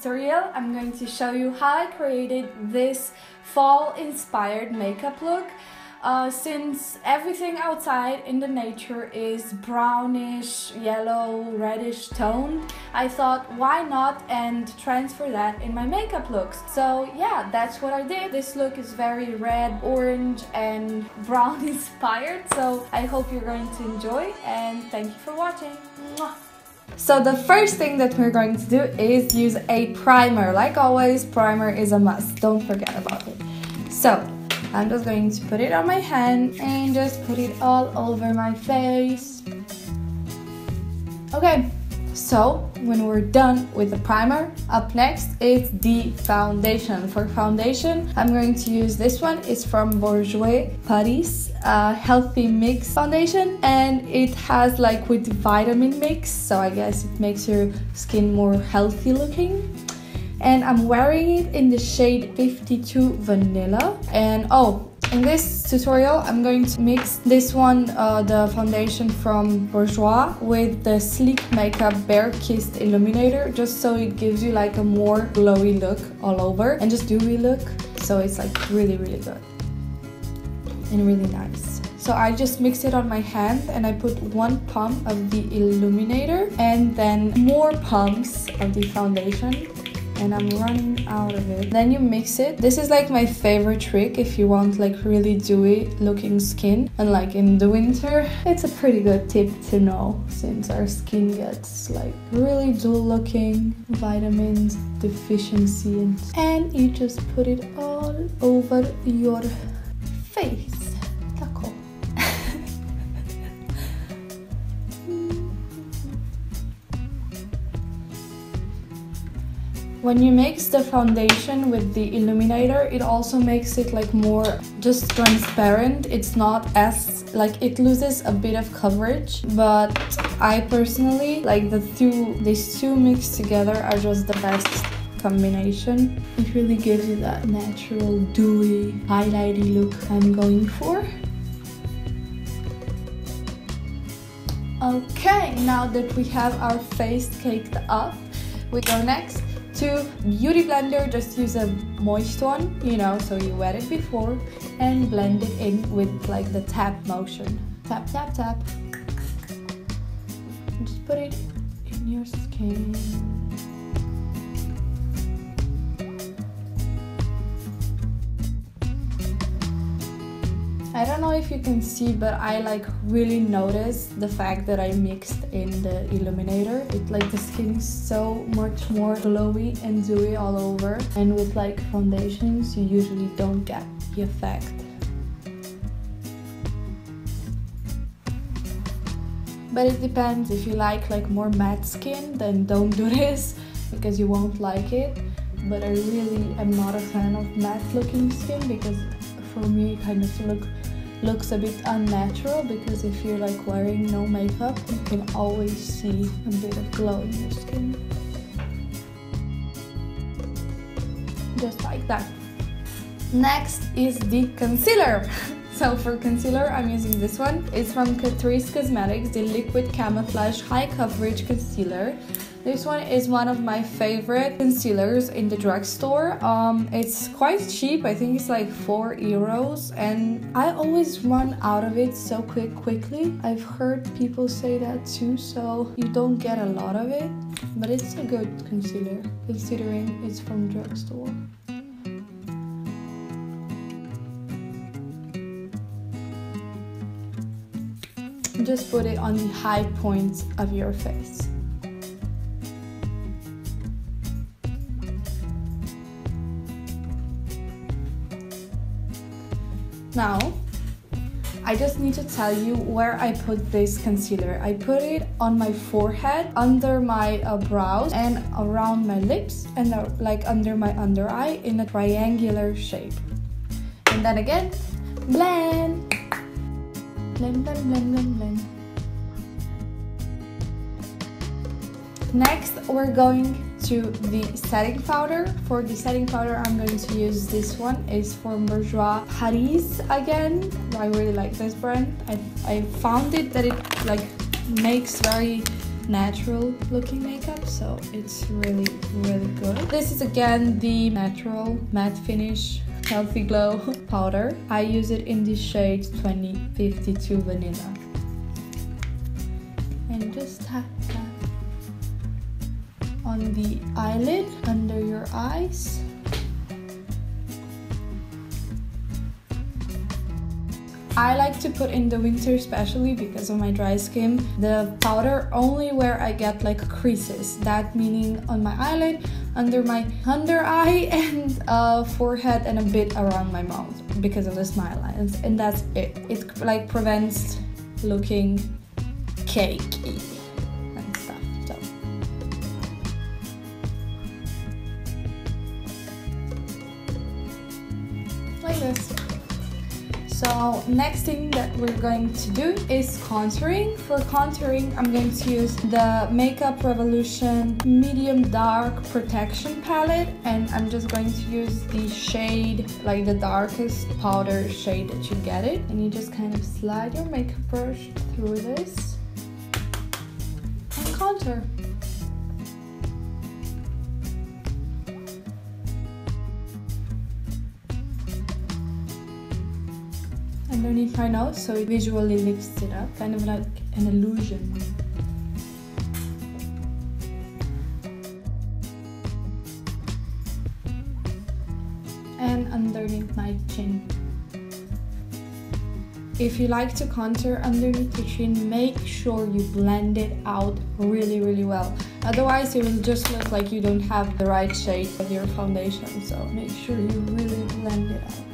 tutorial I'm going to show you how I created this fall inspired makeup look. Uh, since everything outside in the nature is brownish, yellow, reddish toned, I thought why not and transfer that in my makeup looks. So yeah, that's what I did. This look is very red, orange and brown inspired, so I hope you're going to enjoy and thank you for watching. Mwah. So the first thing that we're going to do is use a primer. Like always, primer is a must. Don't forget about it. So I'm just going to put it on my hand and just put it all over my face. Okay, so when we're done with the primer, up next is the foundation. For foundation, I'm going to use this one. It's from Bourjois Paris uh, Healthy Mix Foundation and it has like with vitamin mix, so I guess it makes your skin more healthy looking and I'm wearing it in the shade 52 Vanilla. And oh, in this tutorial, I'm going to mix this one, uh, the foundation from Bourjois, with the Sleek Makeup Bare Kissed Illuminator, just so it gives you like a more glowy look all over and just dewy look. So it's like really, really good and really nice. So I just mixed it on my hand and I put one pump of the illuminator and then more pumps of the foundation and I'm running out of it. Then you mix it. This is like my favorite trick if you want like really dewy looking skin. And like in the winter, it's a pretty good tip to know since our skin gets like really dull looking, vitamins deficiency. And you just put it all over your face. When you mix the foundation with the illuminator, it also makes it like more just transparent. It's not as, like it loses a bit of coverage, but I personally like the two, these two mixed together are just the best combination. It really gives you that natural dewy highlighty look I'm going for. Okay, now that we have our face caked up, we go next to Beauty Blender, just use a moist one, you know, so you wet it before and blend it in with like the tap motion. Tap, tap, tap. Just put it in your skin. Know if you can see, but I like really noticed the fact that I mixed in the illuminator. It like the skin is so much more glowy and dewy all over. And with like foundations, you usually don't get the effect. But it depends, if you like like more matte skin, then don't do this because you won't like it. But I really am not a fan of matte looking skin because for me it kind of look looks a bit unnatural because if you're like wearing no makeup you can always see a bit of glow in your skin. Just like that. Next is the concealer. So for concealer I'm using this one. It's from Catrice Cosmetics the liquid camouflage high coverage concealer this one is one of my favorite concealers in the drugstore. Um, it's quite cheap, I think it's like 4 euros and I always run out of it so quick quickly. I've heard people say that too, so you don't get a lot of it, but it's a good concealer considering it's from drugstore. Just put it on the high points of your face. Now, I just need to tell you where I put this concealer. I put it on my forehead, under my uh, brows, and around my lips, and uh, like under my under eye in a triangular shape. And then again, blend. Blend, blend, blend, blend, blend. Next, we're going to the setting powder. For the setting powder, I'm going to use this one. It's from Bourjois Paris again. I really like this brand. I, I found it that it like makes very natural looking makeup, so it's really, really good. This is again the natural matte finish healthy glow powder. I use it in the shade 2052 vanilla. And just tap on the eyelid under your eyes. I like to put in the winter especially because of my dry skin. The powder only where I get like creases. That meaning on my eyelid under my under eye and uh, forehead and a bit around my mouth because of the smile. Lines and that's it. It like prevents looking cakey next thing that we're going to do is contouring. For contouring, I'm going to use the Makeup Revolution Medium Dark Protection Palette and I'm just going to use the shade, like the darkest powder shade that you get it. And you just kind of slide your makeup brush through this and contour. Underneath my nose so it visually lifts it up, kind of like an illusion. And underneath my chin. If you like to contour underneath your chin, make sure you blend it out really, really well. Otherwise, it will just look like you don't have the right shade of your foundation. So make sure you really blend it out.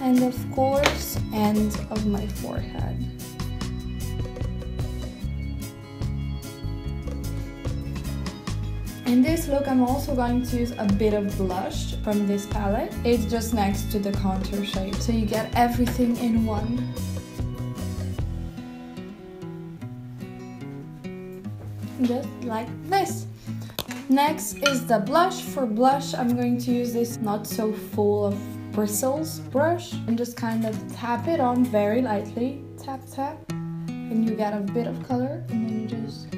And of course end of my forehead. In this look, I'm also going to use a bit of blush from this palette. It's just next to the contour shade, so you get everything in one. Just like this. Next is the blush. For blush, I'm going to use this not so full of bristles brush and just kind of tap it on very lightly. Tap, tap. And you get a bit of color and then you just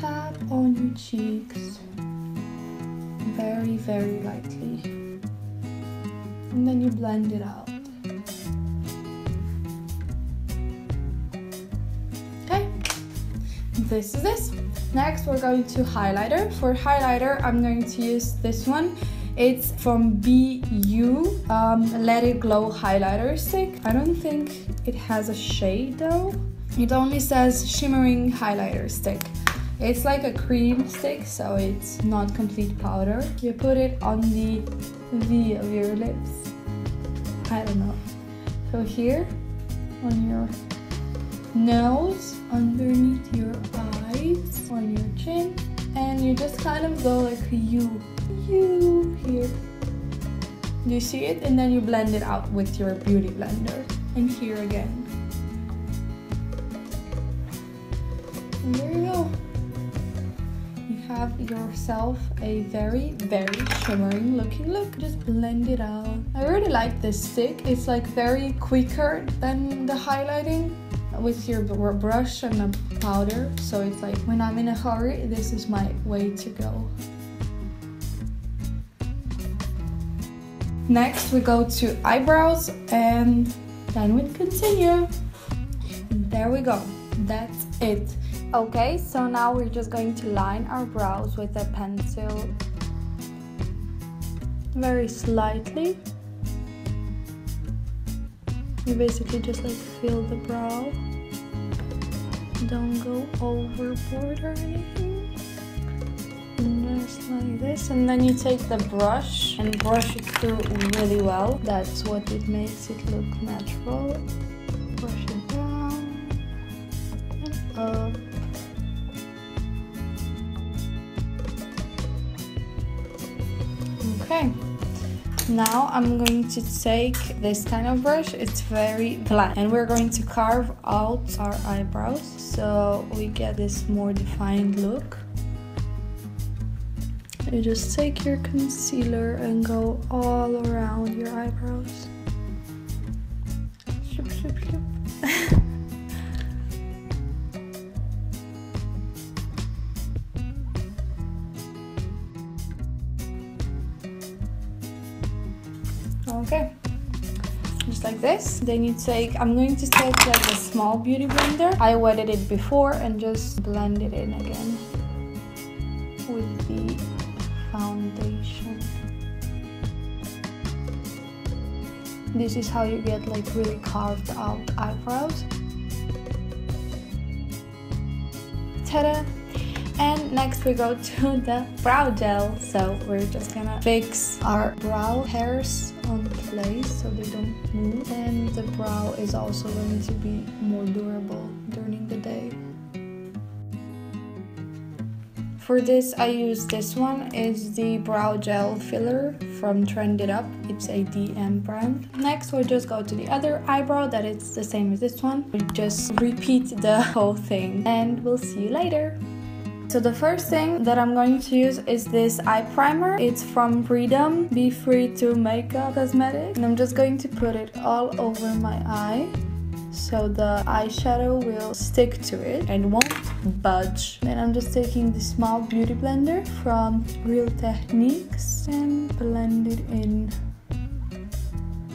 tap on your cheeks very, very lightly. And then you blend it out. Okay, this is this. Next, we're going to highlighter. For highlighter, I'm going to use this one. It's from BeYu um, Let It Glow highlighter stick. I don't think it has a shade though. It only says shimmering highlighter stick. It's like a cream stick, so it's not complete powder. You put it on the V of your lips. I don't know. So here, on your nose, underneath your eyes, on your chin, and you just kind of go like a U you here. You see it? And then you blend it out with your beauty blender. And here again. And there you go. You have yourself a very, very shimmering looking look. Just blend it out. I really like this stick. It's like very quicker than the highlighting with your brush and a powder. So it's like when I'm in a hurry, this is my way to go. Next we go to eyebrows and then we continue. There we go, that's it. Okay, so now we're just going to line our brows with a pencil very slightly. You basically just like fill the brow. Don't go overboard or anything just like this and then you take the brush and brush it through really well. That's what it makes it look natural. Brush it down and up. Okay. Now I'm going to take this kind of brush, it's very flat, and we're going to carve out our eyebrows so we get this more defined look you just take your concealer and go all around your eyebrows. Okay. Just like this. Then you take i'm going to take like a small beauty blender. I wetted it before and just blended it in again. This is how you get like really carved out eyebrows. Ta-da! And next we go to the brow gel. So we're just gonna fix our brow hairs on place so they don't move. And the brow is also going to be more durable during the day for this I use this one. Is the brow gel filler from Trend It Up. It's a DM brand. Next we'll just go to the other eyebrow that it's the same as this one. We just repeat the whole thing and we'll see you later. So the first thing that I'm going to use is this eye primer. It's from Freedom Be Free to Makeup Cosmetic. And I'm just going to put it all over my eye so the eyeshadow will stick to it and won't budge. Then I'm just taking the small beauty blender from Real Techniques and blend it in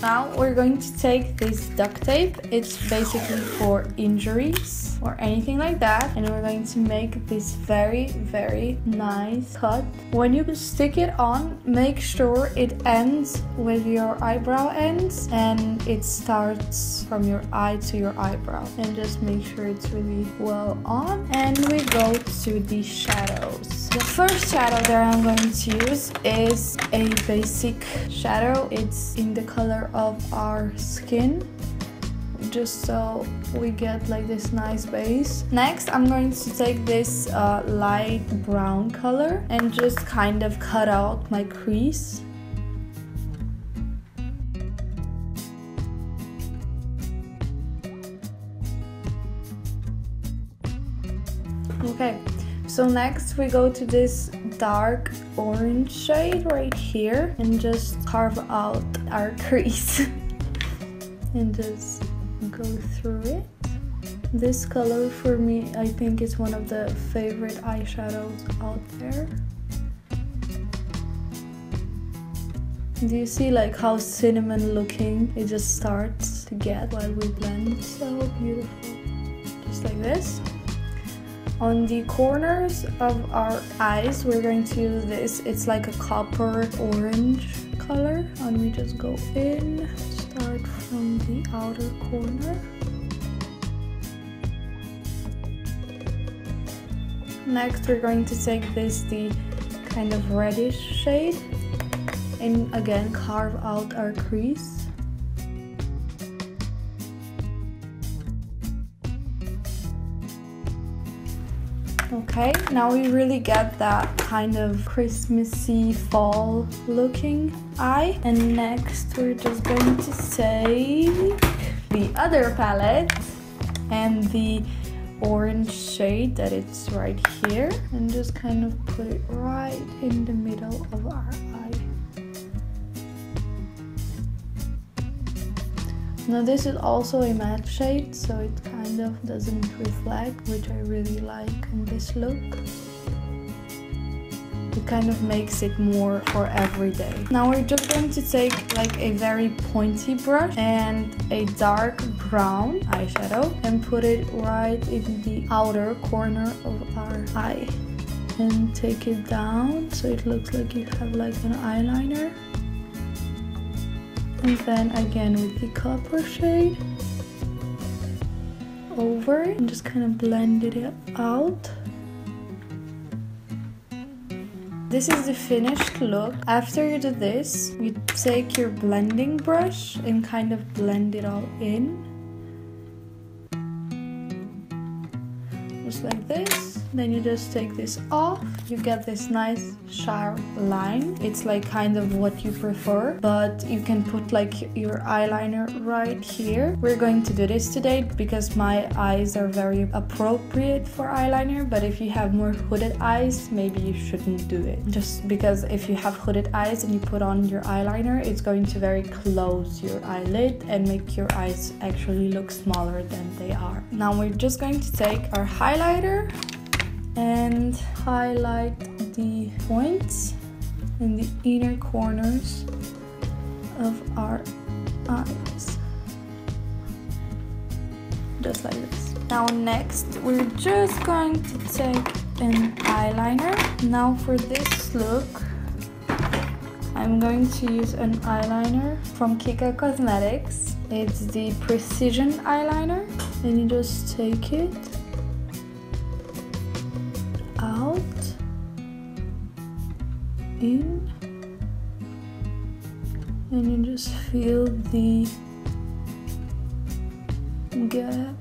now we're going to take this duct tape. It's basically for injuries or anything like that. And we're going to make this very, very nice cut. When you stick it on, make sure it ends with your eyebrow ends and it starts from your eye to your eyebrow. And just make sure it's really well on. And we go to the shadows. The first shadow that I'm going to use is a basic shadow. It's in the color of our skin just so we get like this nice base. Next, I'm going to take this uh, light brown color and just kind of cut out my crease. So next we go to this dark orange shade right here and just carve out our crease and just go through it. This color for me I think is one of the favorite eyeshadows out there. Do you see like how cinnamon looking it just starts to get while we blend? So beautiful. Just like this. On the corners of our eyes, we're going to use this. It's like a copper orange color. And we just go in, start from the outer corner. Next, we're going to take this, the kind of reddish shade, and again carve out our crease. Okay, now we really get that kind of Christmassy fall looking eye. And next we're just going to take the other palette and the orange shade that it's right here and just kind of put it right in the middle of our Now this is also a matte shade, so it kind of doesn't reflect, which I really like in this look. It kind of makes it more for everyday. Now we're just going to take like a very pointy brush and a dark brown eyeshadow and put it right in the outer corner of our eye. And take it down so it looks like you have like an eyeliner and then again with the copper shade over and just kind of blended it out this is the finished look. After you do this, you take your blending brush and kind of blend it all in. Just like this. Then you just take this off. You get this nice sharp line. It's like kind of what you prefer, but you can put like your eyeliner right here. We're going to do this today because my eyes are very appropriate for eyeliner, but if you have more hooded eyes, maybe you shouldn't do it. Just because if you have hooded eyes and you put on your eyeliner, it's going to very close your eyelid and make your eyes actually look smaller than they are. Now we're just going to take our highlighter and highlight the points in the inner corners of our eyes. Just like this. Now next, we're just going to take an eyeliner. Now for this look, I'm going to use an eyeliner from Kika Cosmetics. It's the Precision Eyeliner. And you just take it and you just feel the gaps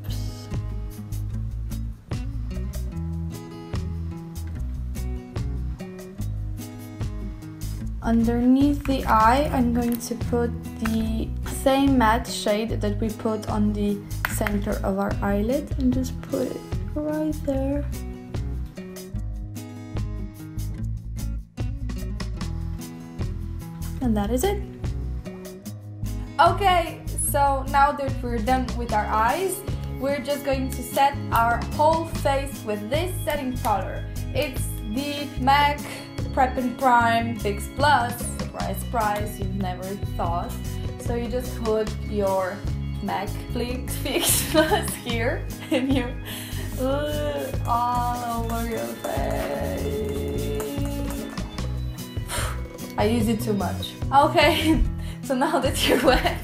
Underneath the eye, I'm going to put the same matte shade that we put on the center of our eyelid and just put it right there. And that is it. Okay, so now that we're done with our eyes, we're just going to set our whole face with this setting powder. It's the MAC Prep and Prime Fix Plus, surprise, surprise, you've never thought. So you just put your MAC Fix, Plus here and you uh, all over your face. I use it too much. Okay, so now that you're wet,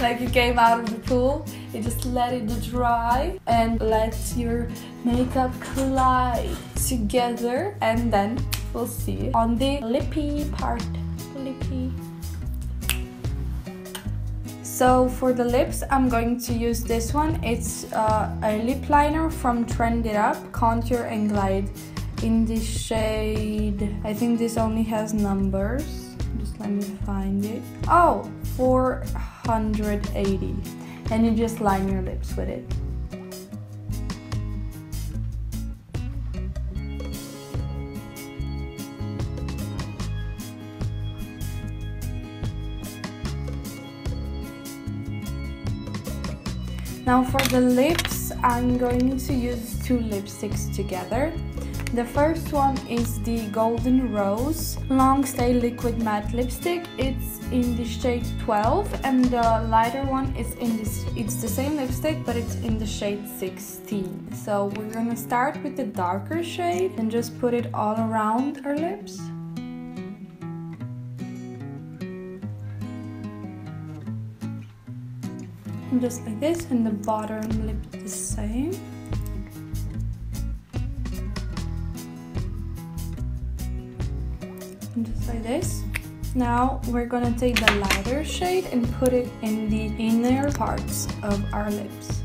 like you came out of the pool, you just let it dry and let your makeup collide together and then we'll see on the lippy part. Lippy. So for the lips, I'm going to use this one. It's uh, a lip liner from Trend It Up, Contour and Glide in the shade, I think this only has numbers. Let me find it. Oh, 480. And you just line your lips with it. Now for the lips, I'm going to use two lipsticks together. The first one is the Golden Rose Long Stay Liquid Matte Lipstick. It's in the shade 12 and the lighter one is in this, it's the same lipstick but it's in the shade 16. So we're gonna start with the darker shade and just put it all around our lips. just like this and the bottom lip the same like this now we're gonna take the lighter shade and put it in the inner parts of our lips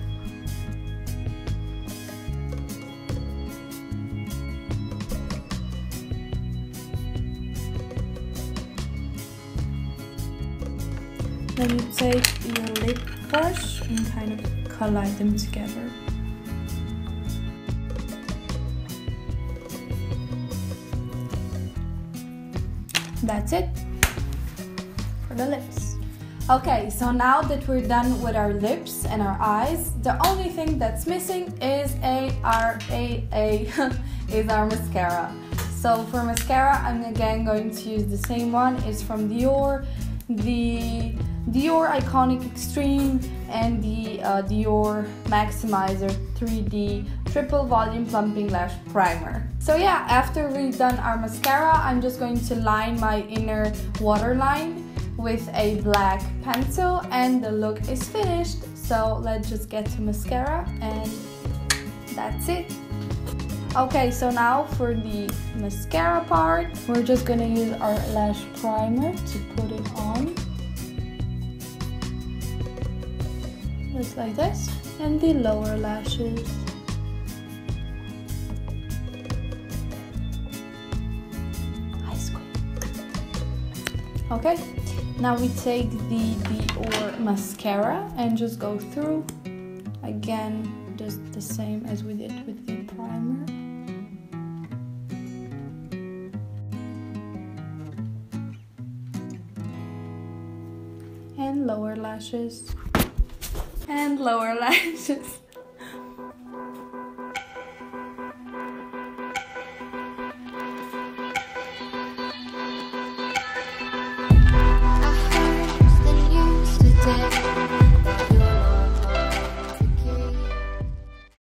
then you take your lip brush and kind of collide them together. That's it for the lips. Okay, so now that we're done with our lips and our eyes, the only thing that's missing is a our a a is our mascara. So for mascara, I'm again going to use the same one. It's from Dior, the Dior Iconic Extreme and the uh, Dior Maximizer 3D Triple Volume Plumping Lash Primer. So yeah, after we've done our mascara, I'm just going to line my inner waterline with a black pencil and the look is finished. So let's just get to mascara and that's it. Okay, so now for the mascara part, we're just gonna use our lash primer to put it on. just like this, and the lower lashes. Okay, now we take the Dior mascara and just go through. Again, just the same as we did with the primer. And lower lashes and lower lashes.